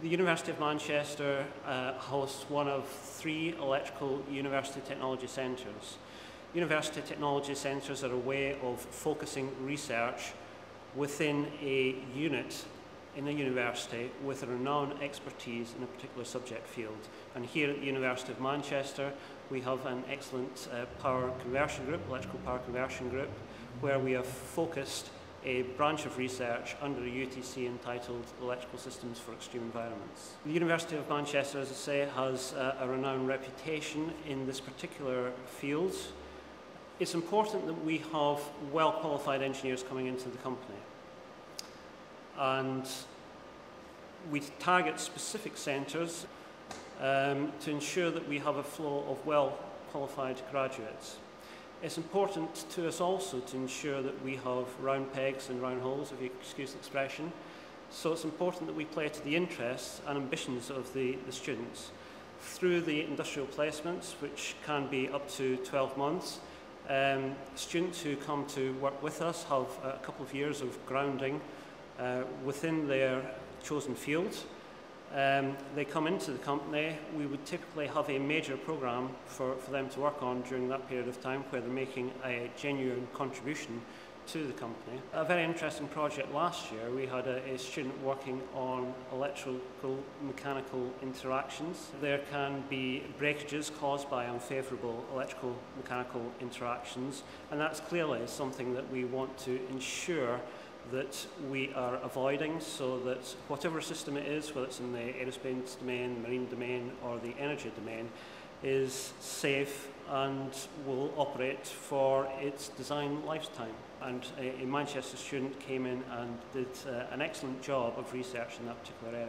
the University of Manchester uh, hosts one of three electrical university technology centres. University technology centres are a way of focusing research within a unit in a university with a renowned expertise in a particular subject field. And here at the University of Manchester, we have an excellent uh, power conversion group, electrical power conversion group, where we have focused a branch of research under the UTC entitled Electrical Systems for Extreme Environments. The University of Manchester, as I say, has a, uh, a renowned reputation in this particular field. It's important that we have well-qualified engineers coming into the company. And we target specific centres um, to ensure that we have a flow of well-qualified graduates. It's important to us also to ensure that we have round pegs and round holes, if you excuse the expression. So it's important that we play to the interests and ambitions of the, the students through the industrial placements, which can be up to 12 months. Um, students who come to work with us have a couple of years of grounding uh, within their chosen field um, they come into the company, we would typically have a major program for, for them to work on during that period of time where they're making a genuine contribution to the company. A very interesting project last year, we had a, a student working on electrical mechanical interactions. There can be breakages caused by unfavourable electrical mechanical interactions, and that's clearly something that we want to ensure that we are avoiding so that whatever system it is, whether it's in the aerospace domain, marine domain or the energy domain, is safe and will operate for its design lifetime. And a, a Manchester student came in and did uh, an excellent job of research in that particular area.